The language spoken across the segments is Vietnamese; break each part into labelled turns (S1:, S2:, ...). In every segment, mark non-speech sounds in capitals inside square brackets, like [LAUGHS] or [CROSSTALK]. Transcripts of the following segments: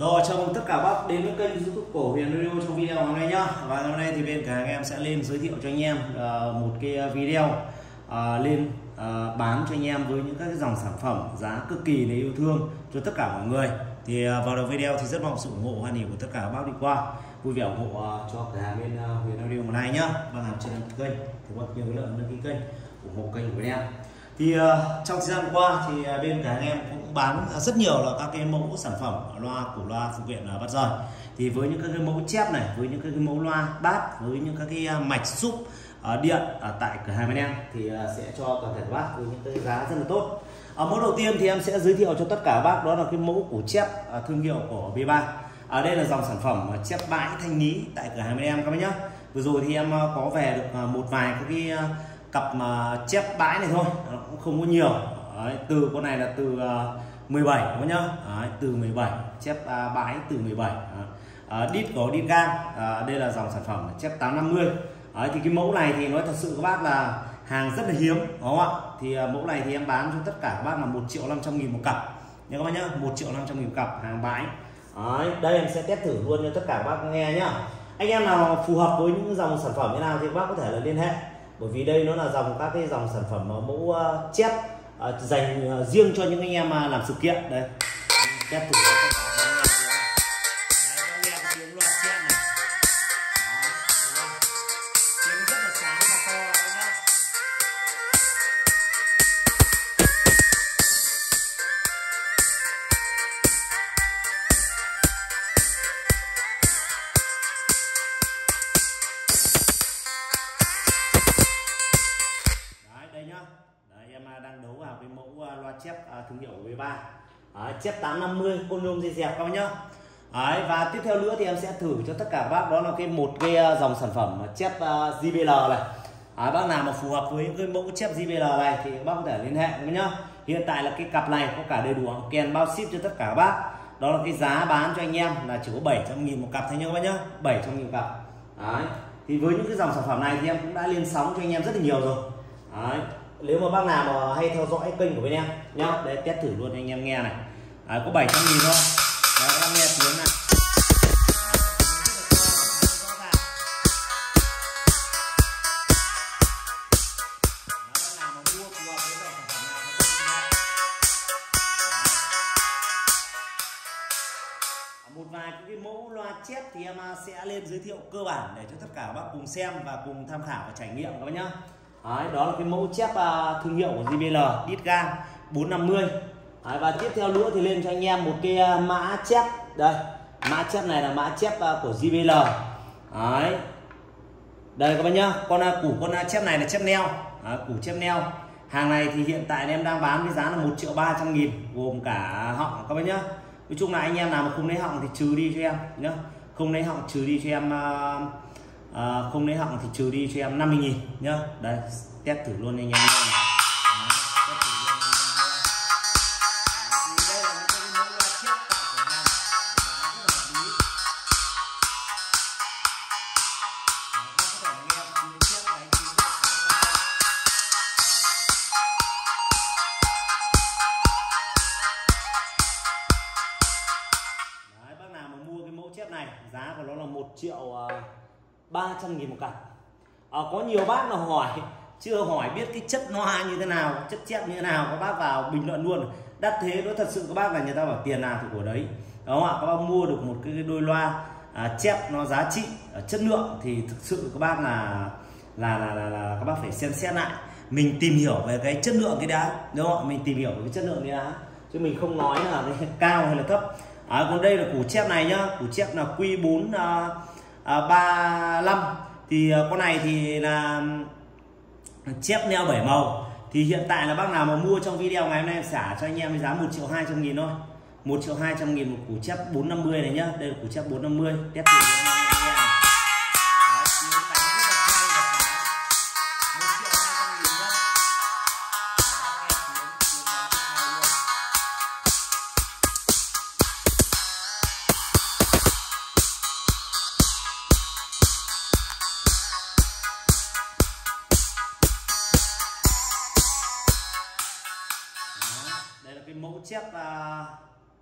S1: Rồi chào mừng tất cả bác đến với kênh youtube của huyền radio trong video ngày hôm nay nhá. Và hôm nay thì bên cả anh em sẽ lên giới thiệu cho anh em uh, một cái à, video uh, lên uh, bán cho anh em với những các cái dòng sản phẩm giá cực kỳ là yêu thương cho tất cả mọi người. Thì uh, vào đầu video thì rất mong sự ủng hộ hoan hỉ của tất cả các bác đi qua. Vui vẻ ủng hộ uh, cho cửa hàng bên uh, huyền radio nay nhá. Và làm trên kênh thì bác nhiều cái lượng đăng ký kênh ủng hộ kênh của em thì uh, trong thời gian qua thì uh, bên cả anh em cũng bán rất nhiều là các cái mẫu sản phẩm loa của loa phụ kiện uh, bắt rời thì với những các cái mẫu chép này với những các cái mẫu loa bát với những các cái uh, mạch súp uh, điện uh, tại cửa hàng bên em thì uh, sẽ cho toàn thể các bác với những cái giá rất là tốt. Ở mẫu đầu tiên thì em sẽ giới thiệu cho tất cả các bác đó là cái mẫu củ chép uh, thương hiệu của B3 ở đây là dòng sản phẩm uh, chép bãi thanh lý tại cửa hàng bên em các bác nhé vừa rồi thì em uh, có về được uh, một vài các cái uh, cặp mà chép bãi này thôi. Nó cũng không có nhiều. Đấy, từ con này là từ ờ, uh, 17 không nhá? Đấy, từ 17 chép uh, bãi từ 17 uh, à, đít có đít gang. Uh, đây là dòng sản phẩm chép 850 Đấy, thì cái mẫu này thì nói thật sự các bác là hàng rất là hiếm đúng không ạ? Thì uh, mẫu này thì em bán cho tất cả các bác là 1 triệu 500 nghìn một cặp. Nha các bác nhá 1 triệu 500 nghìn một cặp hàng bãi. Đấy, đây em sẽ test thử luôn cho tất cả các bác nghe nhá. Anh em nào phù hợp với những dòng sản phẩm như nào thì các bác có thể là liên hệ bởi vì đây nó là dòng các cái dòng sản phẩm mẫu uh, chép uh, dành uh, riêng cho những anh em uh, làm sự kiện. Đây. Chép thử. Chép 850 côn nhôm dây dẹp các bác nhá. Đấy, và tiếp theo nữa thì em sẽ thử cho tất cả các bác đó là cái một cái ờ, dòng sản phẩm chép ờ, uh, JBL này. À, bác nào mà phù hợp với cái mẫu chép JBL này thì bác có thể liên hệ với nhá. Hiện tại là cái cặp này có cả đầy đủ kèm bao ship cho tất cả các bác. Đó là cái giá bán cho anh em là chỉ có 700 nghìn một cặp thôi nhá các bác nhá. 700 nghìn cặp. Đấy. thì với những cái dòng sản phẩm này thì em cũng đã lên sóng cho anh em rất là nhiều rồi. Đấy nếu mà bác nào mà hay theo dõi kênh của bên em nhá để test thử luôn anh em nghe này à, có 700 nghìn thôi. Đấy các em nghe tiếng này một vài cái mẫu loa chép thì em à, sẽ lên giới thiệu cơ bản để cho tất cả các bác cùng xem và cùng tham khảo và trải nghiệm các bác nhá. Đấy, đó là cái mẫu chép uh, thương hiệu của JBL đít 450 Đấy, và tiếp theo nữa thì lên cho anh em một cái à, mã chép. Đây mã chép này là mã chép à, của JBL Đấy. đây các bạn nhá con à, củ con chép này là chép neo. Đấy, củ chép neo. Hàng này thì hiện tại em đang bán với giá là một triệu ba trăm nghìn gồm cả họng các bạn nhá. Nói chung là anh em nào mà không lấy họng thì trừ đi cho em nhá. Không lấy họng trừ đi cho em uh, à, không lấy họng thì trừ đi cho em 50 nghìn nhá. Đây test thử luôn anh em 1 triệu à, 300 nghìn một cặp. À, có nhiều bác là hỏi chưa hỏi biết cái chất loa như thế nào chất chép như thế nào các bác vào bình luận luôn. Đắt thế đó thật sự các bác là người ta bảo tiền nào thì của đấy. Đúng không ạ? Các bác mua được một cái đôi loa à, chép nó giá trị à, chất lượng thì thực sự các bác là là là, là, là các bác phải xem xét lại. Mình tìm hiểu về cái chất lượng cái đá đúng không mình tìm hiểu về cái chất lượng cái đá. Chứ mình không nói là cái [LAUGHS] cao hay là thấp à, còn đây là củ chép này nhá. Củ chép là Q4 à, à, 35 thì à, con này thì là chép neo 7 màu. Thì hiện tại là bác nào mà mua trong video ngày hôm nay em xả cho anh em với giá 1 triệu 200 nghìn thôi. 1 triệu 200 nghìn một củ chép 450 này nhá. Đây là củ chép 450 test thử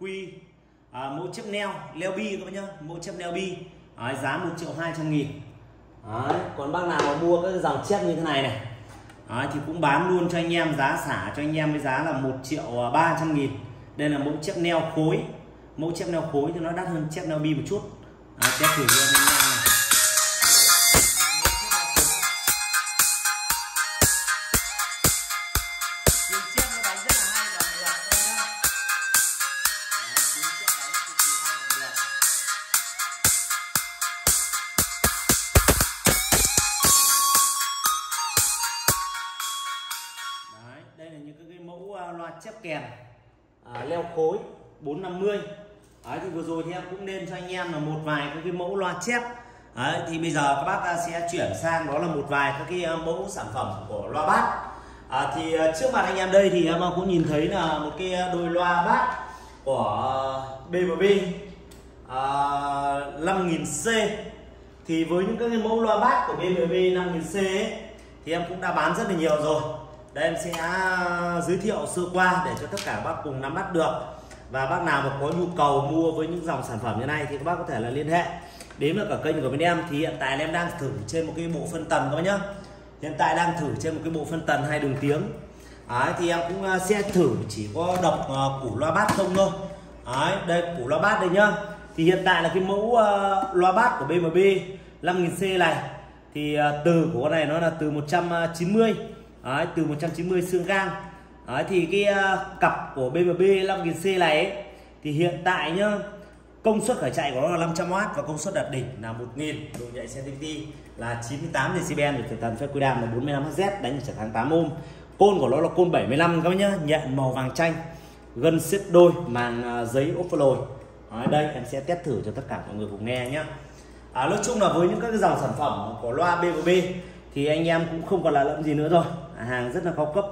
S1: quy à, mẫu chiếc neo leo bi các bác nhá mẫu chiếc neo bi à, giá 1 triệu 200 nghìn. Đấy, còn bác nào mà mua các dòng chiếc như thế này này Đấy, thì cũng bán luôn cho anh em giá xả cho anh em với giá là 1 triệu à, 300 nghìn. Đây là mẫu chiếc neo khối mẫu chiếc neo khối thì nó đắt hơn chiếc neo bi một chút. À, test thử luôn À, loa chép kèm. À, leo khối 450 Đấy, thì vừa rồi thì em cũng nên cho anh em là một vài các cái mẫu loa chép. Đấy, thì bây giờ các bác sẽ chuyển sang đó là một vài các cái à, mẫu sản phẩm của loa bát à, thì à, trước mặt anh em đây thì em cũng nhìn thấy là một cái đôi loa bát của BMB à, 5000C thì với những cái mẫu loa bát của BMB 5000C ấy, thì em cũng đã bán rất là nhiều rồi đây em sẽ à, giới thiệu sơ qua để cho tất cả bác cùng nắm bắt được. Và bác nào mà có nhu cầu mua với những dòng sản phẩm như này thì các bác có thể là liên hệ. Đến với cả kênh của bên em thì hiện tại em đang thử trên một cái bộ phân tần các bác nhá. Hiện tại đang thử trên một cái bộ phân tần hai đường tiếng. Đấy, thì em cũng à, sẽ thử chỉ có đọc uh, à, củ loa bát không thôi. Đấy, đây củ loa bát đây nhá. Thì hiện tại là cái mẫu uh, loa bát của BMB 5000C này thì uh, từ của con này nó là từ 190 Đấy, từ 190 xương gang. Đấy, thì cái uh, cặp của BMB 5000C này ấy, thì hiện tại nhá công suất khởi chạy của nó là 500W và công suất đạt đỉnh là 1000 độ nhạy CVT là 98 decibel được trở thành phép quy đàm là 45 Hz đánh trở thắng 8 ohm. Côn của nó là côn 75 các bác nhá nhận màu vàng chanh gân xếp đôi màng ờ, giấy ốp lồi ở đây em sẽ test thử cho tất cả mọi người cùng nghe nhé à, nói chung là với những các cái dòng sản phẩm của loa BMB thì anh em cũng không còn là lẫn gì nữa rồi hàng rất là cao cấp.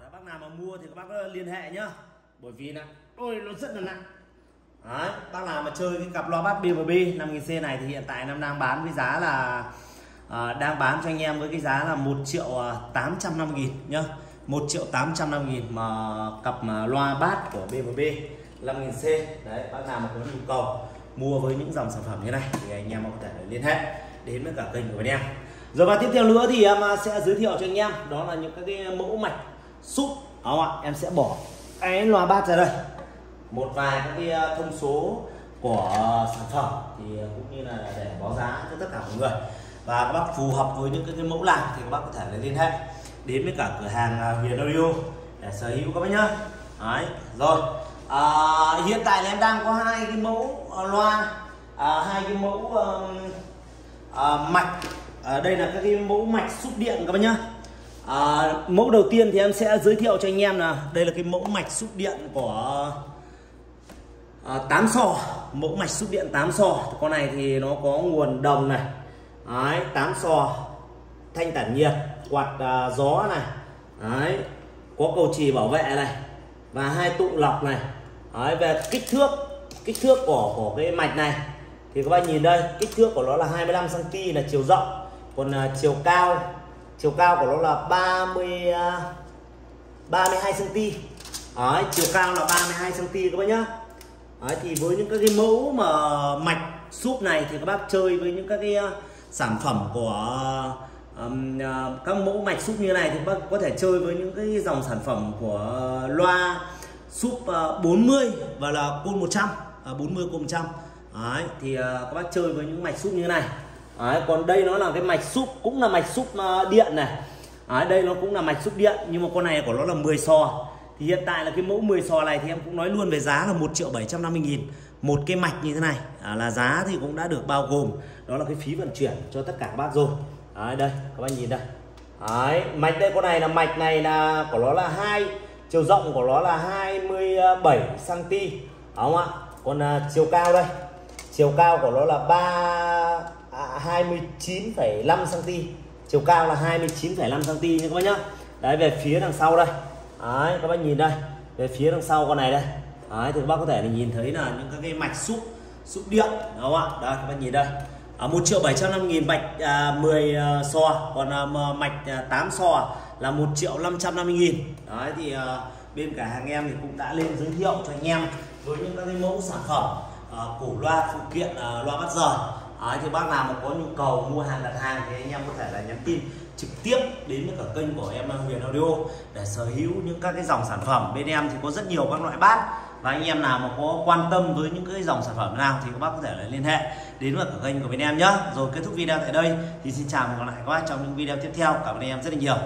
S1: Dạ, ờ, liên hệ nhá. Bởi vì là ôi nó rất là nặng Đấy, bác nào mà chơi cái cặp loa bát BMB 5000C này thì hiện tại em đang bán với giá là à, đang bán cho anh em với cái giá là 1 triệu ờ, 850 nghìn nhá. 1 triệu 850 nghìn mà cặp mà loa bát của BMB 5000C đấy bác nào mà có nhu cầu mua với những dòng sản phẩm như này thì anh em có thể liên hệ đến với cả kênh của anh em. Rồi và tiếp theo nữa thì em sẽ giới thiệu cho anh em đó là những cái mẫu mạch súp. Không ạ? Em sẽ bỏ cái loa bát ra đây. Một vài các cái thông số của sản phẩm thì cũng như là để báo giá cho tất cả mọi người và các bác phù hợp với những cái, cái mẫu làm thì các bác có thể là liên hệ đến với cả cửa hàng à, Huyền Audio để sở hữu các bác nhá. Đấy, rồi. À, hiện tại là em đang có hai cái mẫu à, loa à, hai cái mẫu à, à, mạch. À, đây là các cái mẫu mạch xúc điện các bác nhá. À, mẫu đầu tiên thì em sẽ giới thiệu cho anh em là đây là cái mẫu mạch xúc điện của à, 8 sò. Mẫu mạch xúc điện 8 sò. Con này thì nó có nguồn đồng này. Đấy, 8 sò thanh tản nhiệt quạt uh, gió này. Đấy, có cầu trì bảo vệ này. Và hai tụ lọc này. Đấy, về kích thước kích thước của của cái mạch này. Thì các bạn nhìn đây kích thước của nó là 25 cm là chiều rộng. Còn uh, chiều cao chiều cao của nó là 30 uh, 32 cm Đấy, chiều cao là 32 cm các bác nhá. Đấy, thì với những các cái mẫu mà mạch súp này thì các bác chơi với những các cái uh, sản phẩm của um, uh, các mẫu mạch súp như này thì bác có thể chơi với những cái dòng sản phẩm của loa súp ờ, uh, 40 và là côn 100 uh, 40 côn 100 Đấy, thì uh, các bác chơi với những mạch súp như này. Đấy, còn đây nó là cái mạch súp cũng là mạch súp uh, điện này. Đấy, đây nó cũng là mạch súp điện nhưng mà con này của nó là 10 sò. Thì hiện tại là cái mẫu 10 sò này thì em cũng nói luôn về giá là 1 triệu 750 nghìn một cái mạch như thế này à, là giá thì cũng đã được bao gồm đó là cái phí vận chuyển cho tất cả các bác rồi. Đấy, đây các bác nhìn đây. Đấy, mạch đây con này là mạch này là của nó là hai chiều rộng của nó là 27 cm đúng không ạ? Còn à, chiều cao đây. Chiều cao của nó là 3 à, 29,5 cm chiều cao là 29,5 cm nha các bác nhá. Đấy về phía đằng sau đây. Đấy các bác nhìn đây. Về phía đằng sau con này đây đấy thì các bác có thể là nhìn thấy là những các cái mạch xúc xúc điện đúng không ạ? Đây các bác nhìn đây. À, 1 triệu 750 nghìn à, à, à, mạch à, 10 à, so còn à, mạch à, 8 so là 1 triệu 550 nghìn. Đấy thì à, bên cả hàng em thì cũng đã lên giới thiệu cho anh em với những các cái mẫu sản phẩm à, cổ loa phụ kiện à, loa bắt giờ. À, thì bác nào mà có nhu cầu mua hàng đặt hàng thì anh em có thể là nhắn tin trực tiếp đến với cả kênh của em Huyền Audio để sở hữu những các cái dòng sản phẩm. Bên em thì có rất nhiều các loại bát và anh em nào mà có quan tâm với những cái dòng sản phẩm nào thì các bác có thể là liên hệ đến với cả kênh của bên em nhé. Rồi kết thúc video tại đây thì xin chào và hẹn gặp lại các bác trong những video tiếp theo. Cảm ơn anh em rất là nhiều.